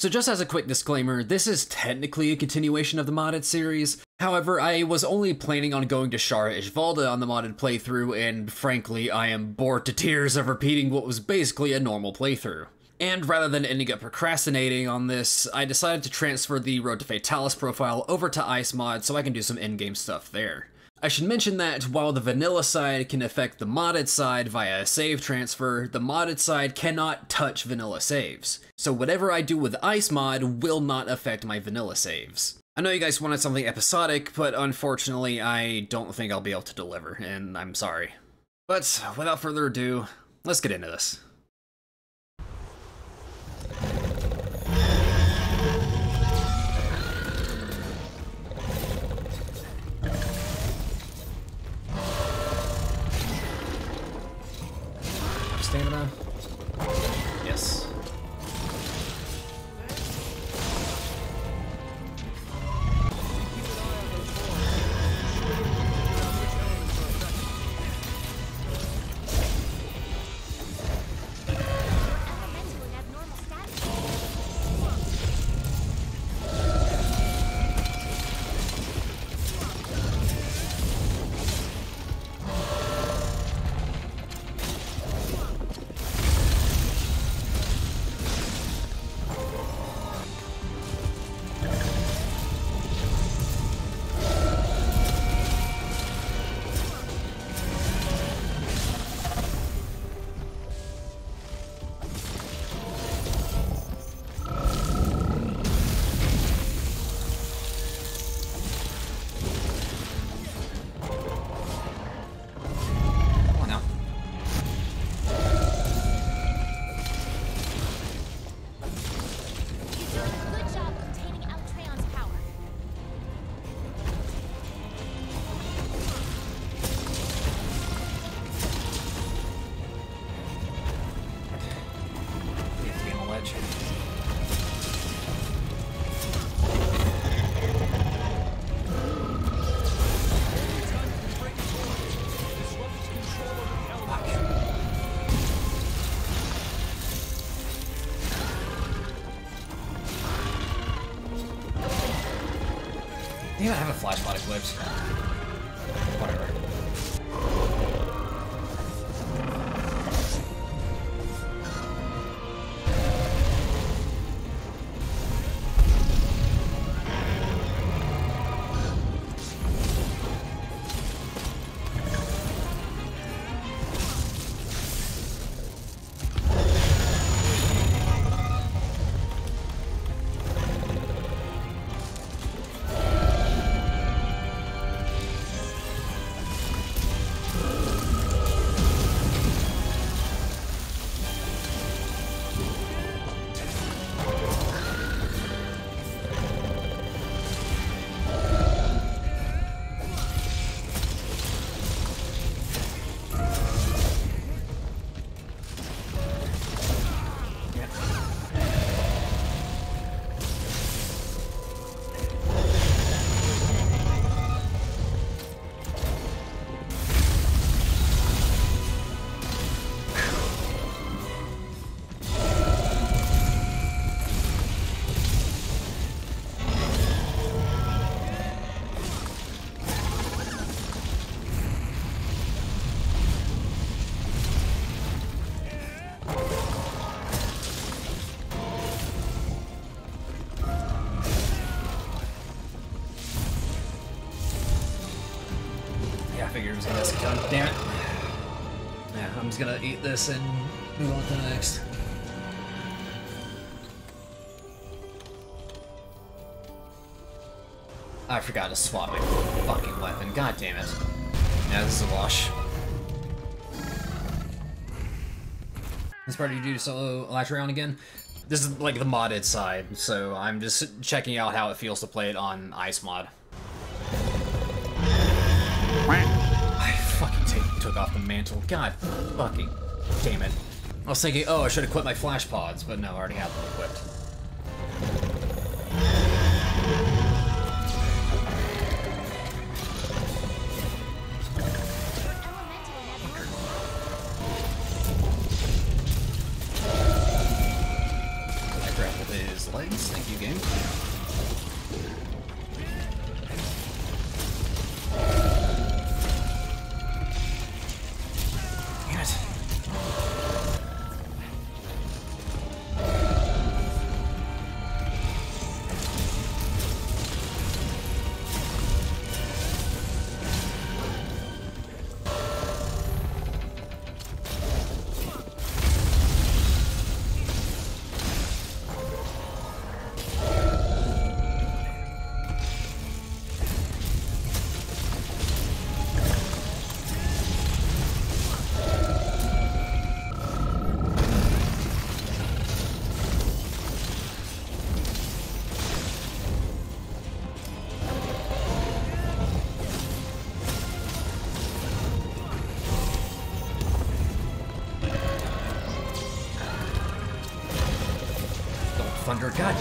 So just as a quick disclaimer, this is technically a continuation of the modded series. However, I was only planning on going to Shara Ishvalda on the modded playthrough, and frankly, I am bored to tears of repeating what was basically a normal playthrough. And rather than ending up procrastinating on this, I decided to transfer the Road to Fatalis profile over to Ice Mod so I can do some in-game stuff there. I should mention that while the vanilla side can affect the modded side via a save transfer, the modded side cannot touch vanilla saves. So whatever I do with Ice Mod will not affect my vanilla saves. I know you guys wanted something episodic, but unfortunately I don't think I'll be able to deliver, and I'm sorry. But without further ado, let's get into this. Stamina? Yes. Flash pod equipped. This and move on to the next. I forgot to swap my fucking weapon. God damn it. Yeah, this is a wash. This part you do solo Latreon again? This is like the modded side, so I'm just checking out how it feels to play it on Ice Mod. Mantle. God fucking damn it. I was thinking, oh, I should equip my flash pods, but no, I already have them equipped.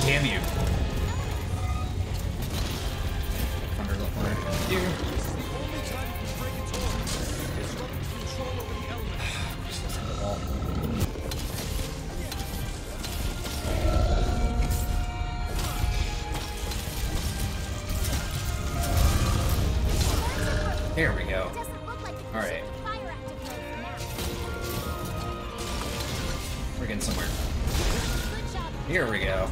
Damn you. Here. We go. It doesn't look like the All right. fire active mode for now. We're getting somewhere. Here we go.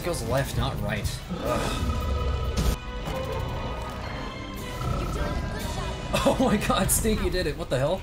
It goes left, not right. Ugh. You're doing a good job. Oh my god, Stinky did it. What the hell?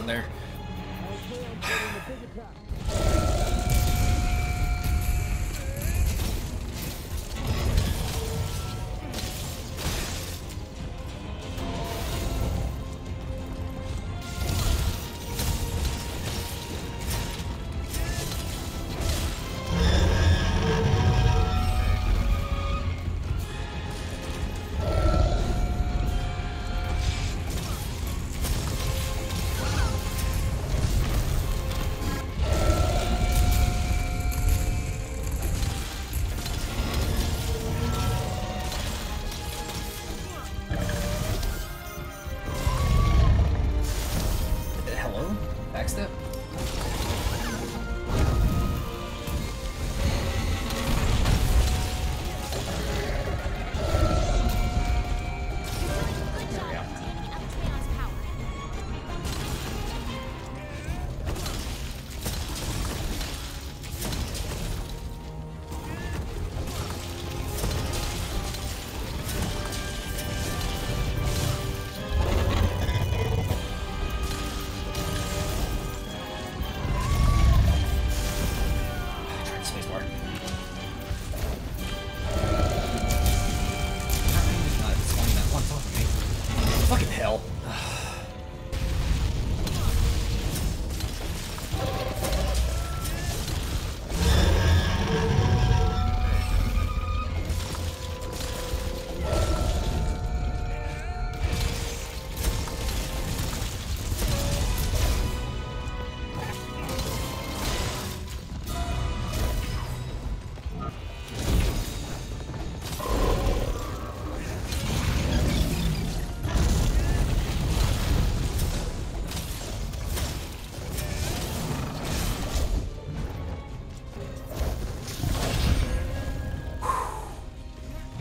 in there.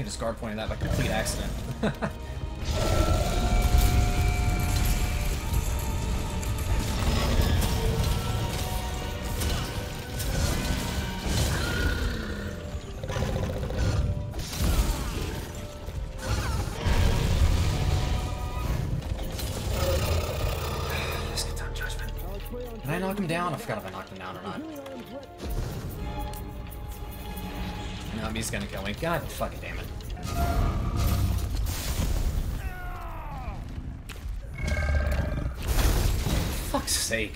just guard pointing that by complete accident. Just get time judgment. Did I knock him down? I forgot if I knocked him down or not. No, he's gonna kill me. God fucking damn it. Sake.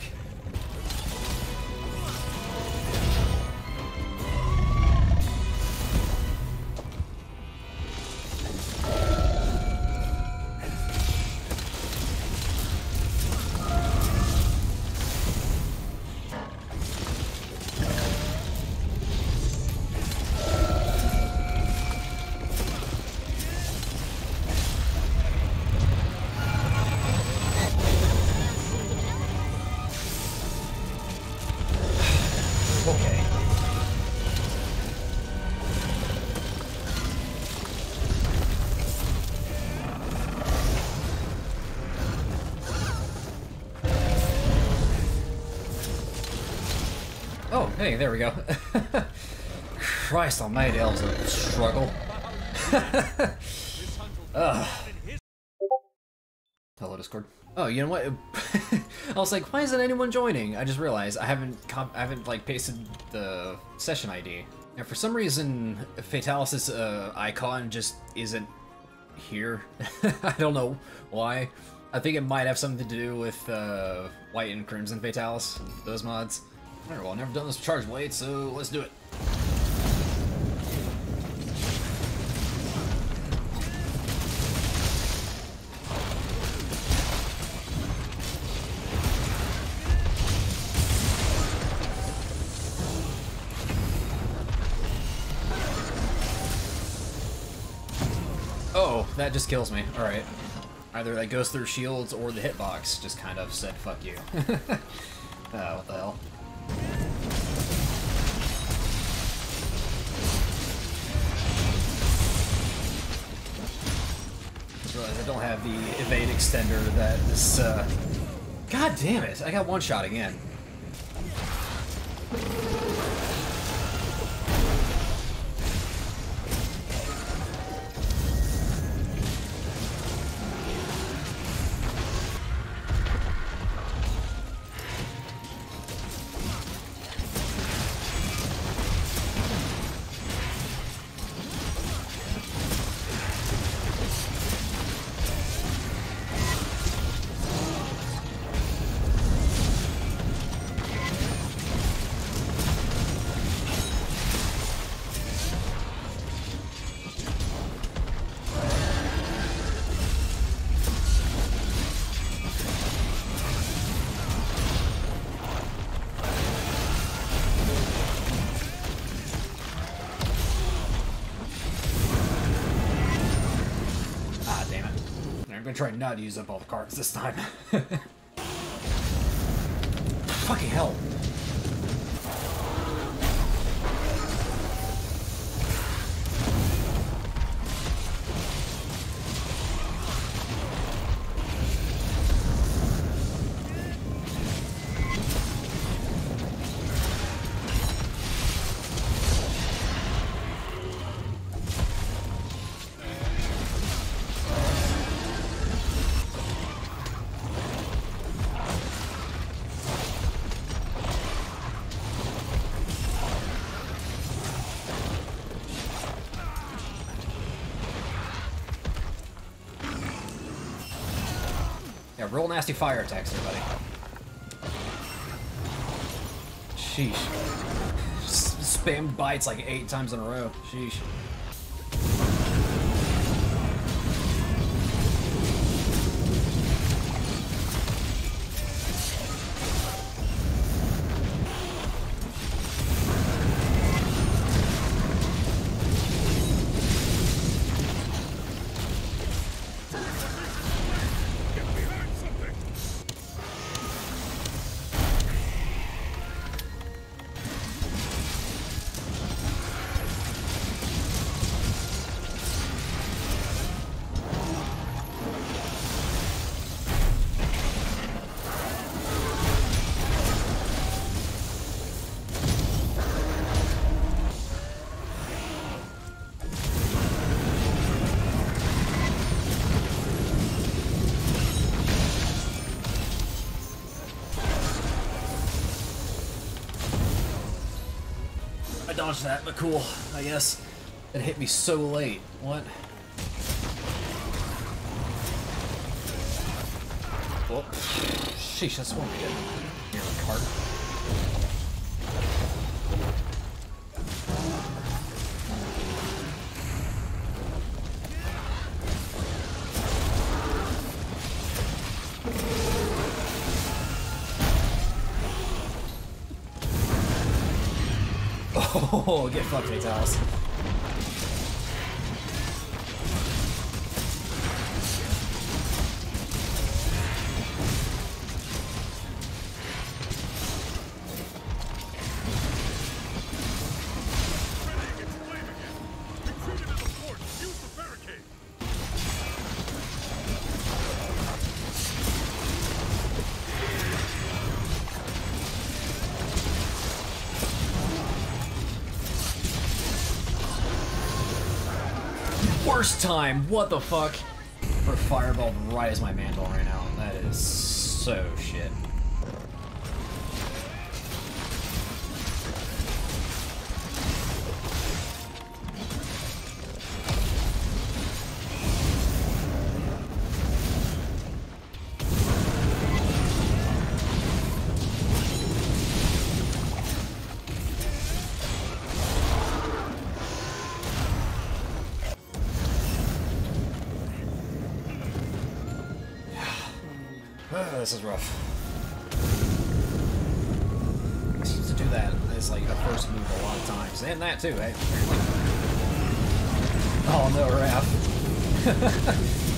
Hey, there we go. Christ almighty, was a struggle. Hello, Discord. Oh, you know what? I was like, why isn't anyone joining? I just realized I haven't I haven't like pasted the session ID. And for some reason, Fatalis' uh, icon just isn't here. I don't know why. I think it might have something to do with uh, White and Crimson Fatalis, those mods. Alright, well, I've never done this with Charge Blade, so let's do it. Oh, that just kills me. Alright. Either that goes through shields or the hitbox just kind of said fuck you. uh, what the hell? I don't have the evade extender that this, uh... God damn it! I got one shot again. Gonna try not to use up all the cards this time. Fucking hell. Yeah, real nasty fire attacks there, buddy. Sheesh. Spam bites like eight times in a row. Sheesh. I dodged that, but cool. I guess it hit me so late. What? Well, sheesh, that's one good. Here, cart. Fucked, Fatalis. Worst time. What the fuck? For fireball right as my mantle right now. That is so Ah, this is rough. Used to do that as like a first move a lot of times. And that too, eh? Oh no, Raph.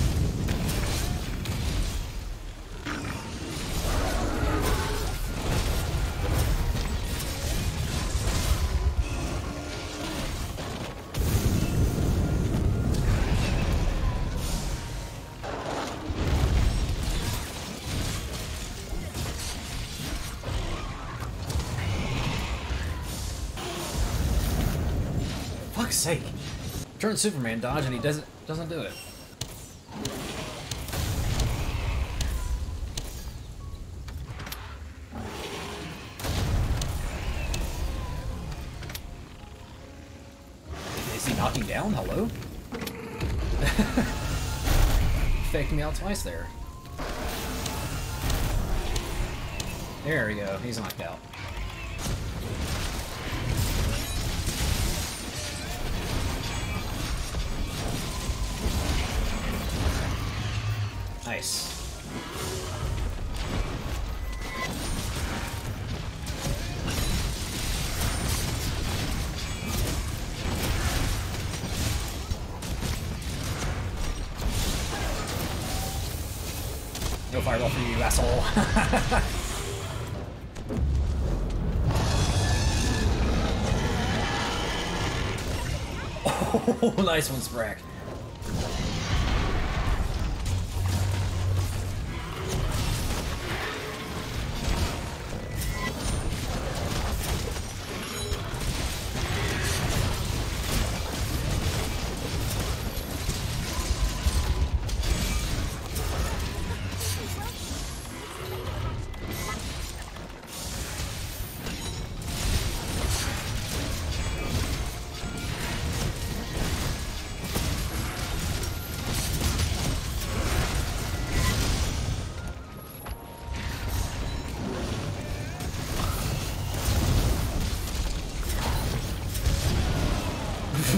Turn Superman dodge and he doesn't doesn't do it. Is he knocking down? Hello? Faked me out twice there. There we go. He's knocked out. Nice. No fireball for you, asshole. oh, nice one, Sprack.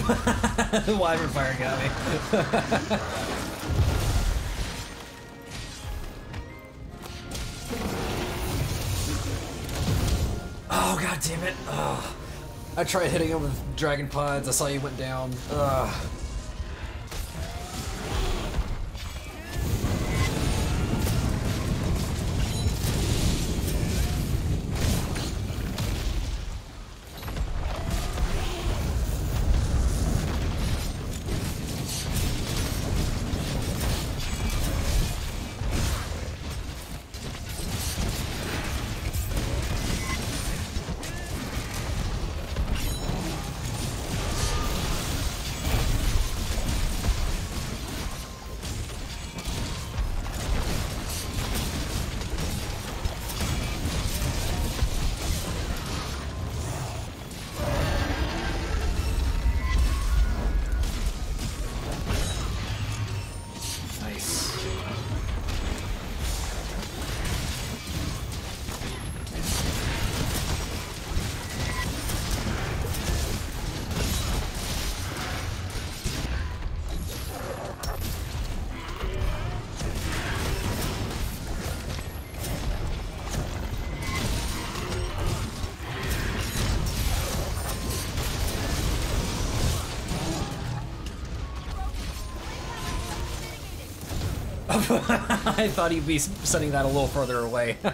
The wyvern fire got me. oh god damn it! I tried hitting him with dragon pods. I saw you went down. Ugh. I thought he'd be sending that a little further away.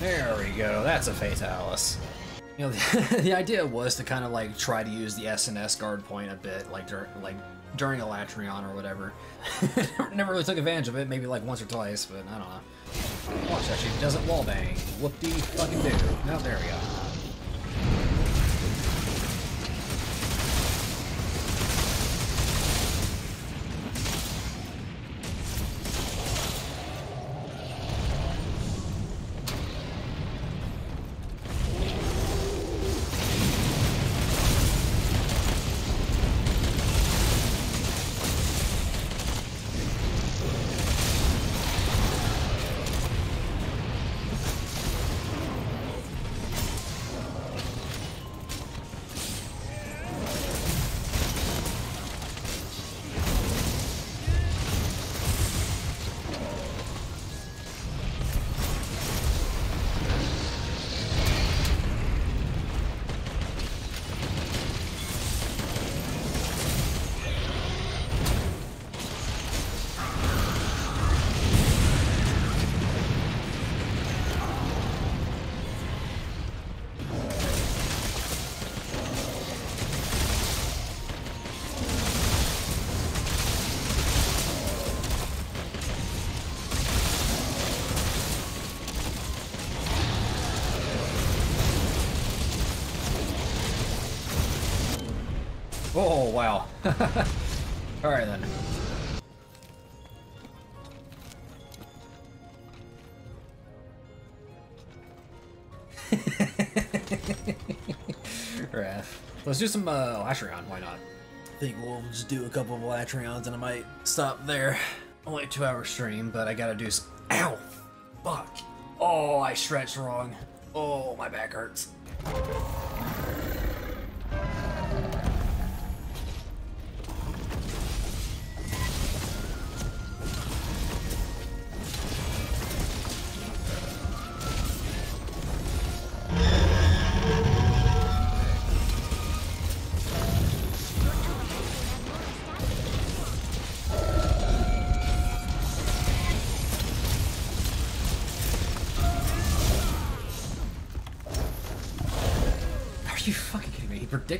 There we go. That's a Fatalis. You know, the, the idea was to kind of like try to use the SNS guard point a bit, like dur- like during Alatreon or whatever. Never really took advantage of it, maybe like once or twice, but I don't know. Watch that she doesn't wallbang. Whoop-de fucking do. No, there we go. Alright then. Wrath. Let's do some uh, Lasheron, why not? I think we'll just do a couple of Latreons and I might stop there. Only a two hour stream, but I gotta do some- Ow! Fuck! Oh, I stretched wrong. Oh, my back hurts.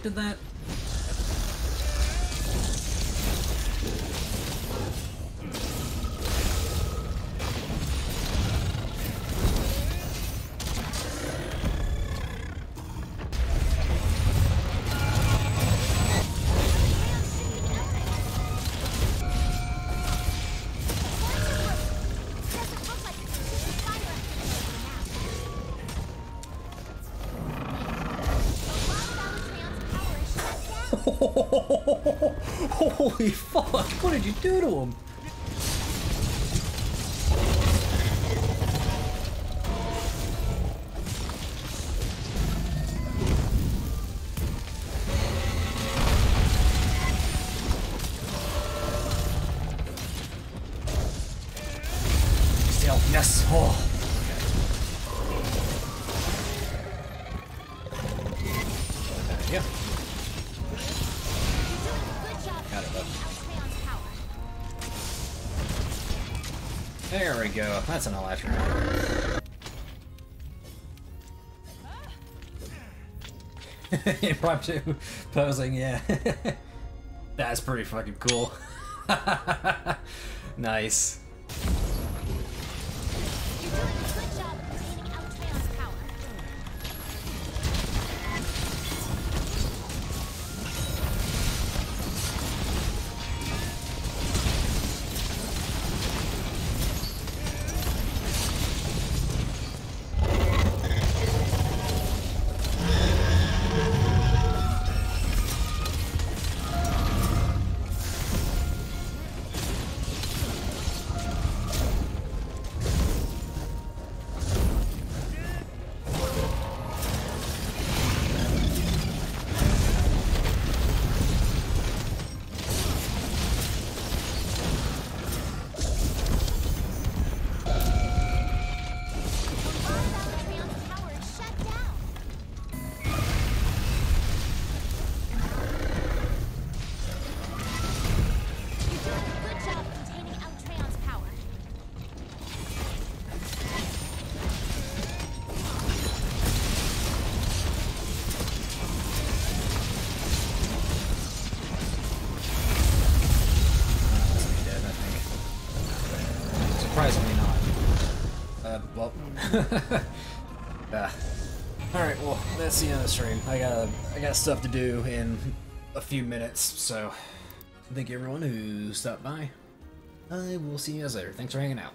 Predicted that? Holy fuck! What did you do to him? There we go. That's an Alatreon. Impromptu posing, yeah. That's pretty fucking cool. nice. well. ah. Alright, well, that's the end of the stream. I got I got stuff to do in a few minutes, so thank you everyone who stopped by. I will see you guys later. Thanks for hanging out.